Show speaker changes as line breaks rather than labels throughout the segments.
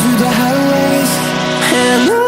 through the highways and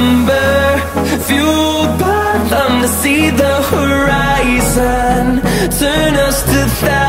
number Fueled by them to see the horizon Turn us to thousands